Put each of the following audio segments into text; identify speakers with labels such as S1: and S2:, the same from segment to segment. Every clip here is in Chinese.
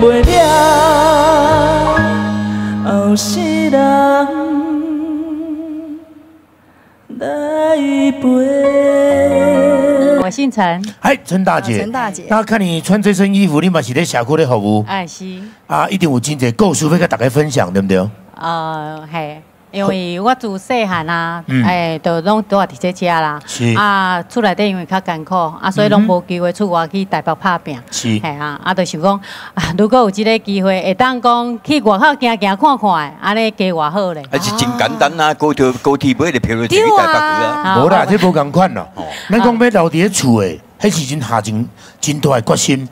S1: 袂了，后世人来陪。我姓陈，
S2: 哎，陈大姐，
S3: 陈、大姐，
S2: 那看你穿这身衣服，立马是咧社区的好不，
S1: 哎、啊、是，
S2: 啊，一定有真侪故事要甲大家分享，对不对？
S1: 啊、呃，因为我自细汉啊，
S2: 嗯
S1: 诶，都拢拄啊伫这遮啦
S2: 是，
S1: 啊，厝内底因为较艰苦，啊，所以拢无机会出外去台北拍拼，
S2: 是
S1: 系啊，啊，就想讲，啊，如果有即个机会，会当讲去外口行行看看的，安尼加偌好咧。
S4: 啊是真简单啊，高铁高铁买的票就去台北去啊。
S1: 啊
S2: 无啦，这无共款咯。咱讲要留伫咧厝的，迄是真下真真大的决心。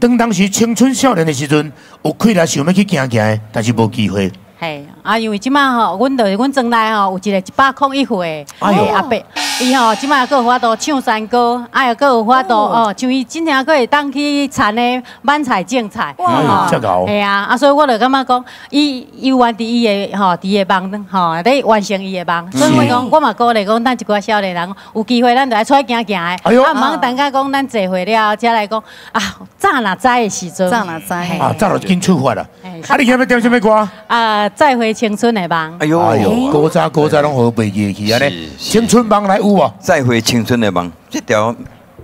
S2: 当当时青春少年的时阵，有气力想要去行行的，但是无机会。
S1: 嘿，啊，因为即摆吼，阮就是阮庄内吼有一个一百空一岁的
S2: 哎
S1: 阿伯，伊吼即摆佫有法度唱山歌，啊，又佫有法度哦，像伊真正佫会当去田的满菜种菜，
S2: 哎呦这个好。
S1: 系啊，啊，所以我就感觉讲，伊伊有完伫伊的吼，伫伊的梦，吼，咧完成伊的梦，所以我讲，我嘛鼓励讲，咱一寡少年人有机会，咱就来出来行行的，
S2: 哎呦。
S1: 啊，毋通等下讲咱坐会了，才来讲啊，早若知的时阵，
S3: 早若知
S1: 嘿
S2: 啊，早就紧出发啦。
S1: 嘿
S2: 啊，你今日点什么歌？
S1: 啊，再回青春的梦。
S4: 哎呦，
S2: 哎呦，古早古早拢好背记去安尼。
S4: 是是
S2: 青春梦来有无？
S4: 再回青春的梦，这条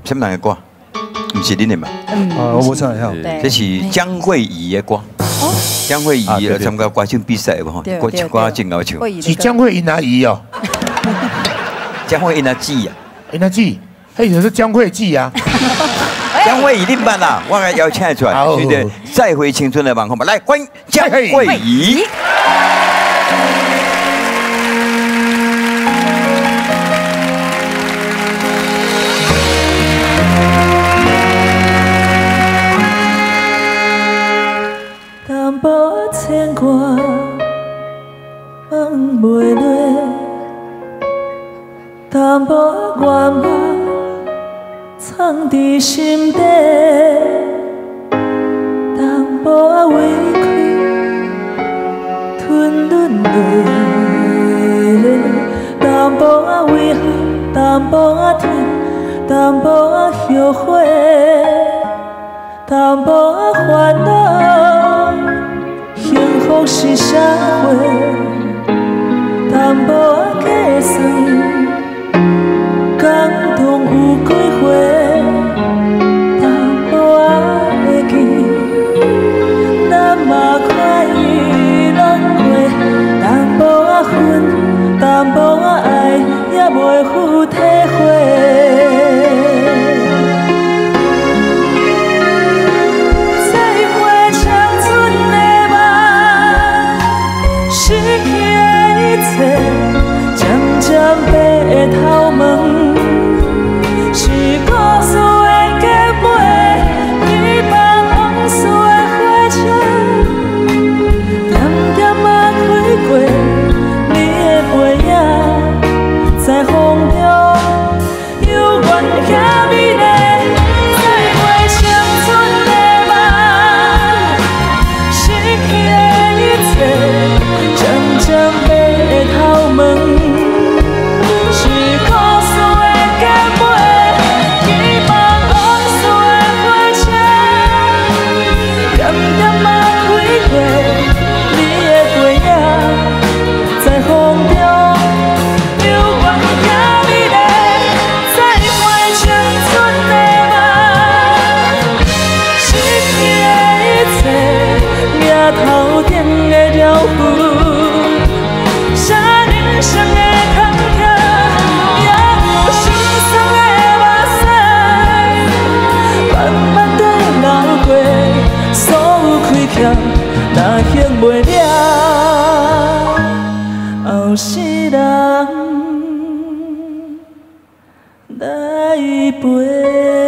S4: 什么人的歌？不是恁的嘛？
S5: 啊，我不知道，哈，
S1: 对
S4: 这是江惠仪的歌。江惠仪来参加歌唱比赛无？吼，歌
S3: 对对
S4: 歌真好唱。
S3: 会
S2: 是江惠仪阿姨哦，
S4: 江惠仪那姊啊，
S2: 因阿姊，迄就是江惠姊啊。
S4: 江惠仪恁班啦，我来邀请出来，
S2: 好
S4: 对不对？再回青春的梦，好嘛？来欢迎江惠仪。
S6: 淡薄牵挂，放袂落；淡薄愿望，藏伫心底；淡薄仔甜，淡薄仔后悔。淡薄仔烦恼，幸福是社会；有体会。头顶的潮风，车顶上的坎坷，也有心酸的目屎。慢慢的流过，所有亏欠，若还袂了，后世人来背。